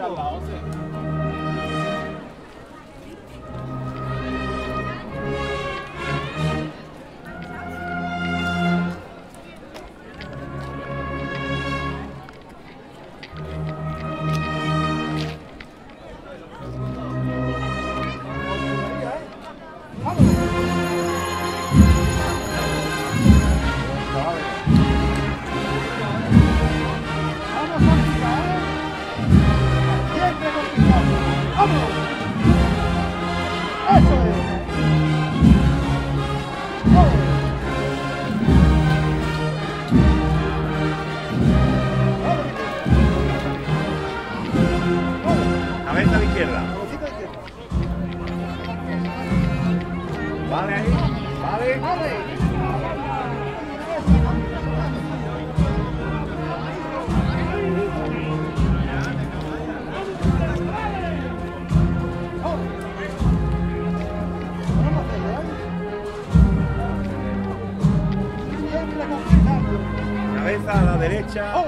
Vamos! ¡Vamos! ¡Eso izquierda. Vale ahí. Vale. Vale. Cabeza a la derecha.